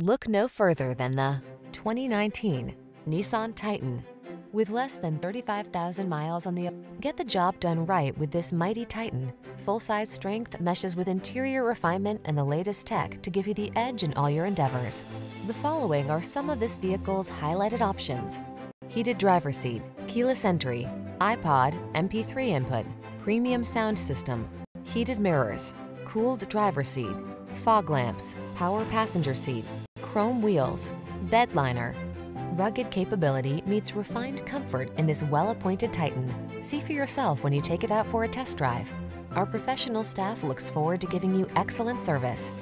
Look no further than the 2019 Nissan Titan. With less than 35,000 miles on the... Get the job done right with this mighty Titan. Full-size strength meshes with interior refinement and the latest tech to give you the edge in all your endeavors. The following are some of this vehicle's highlighted options. Heated driver seat, keyless entry, iPod, MP3 input, premium sound system, heated mirrors, cooled driver seat, fog lamps, power passenger seat, chrome wheels, bed liner. Rugged capability meets refined comfort in this well-appointed Titan. See for yourself when you take it out for a test drive. Our professional staff looks forward to giving you excellent service.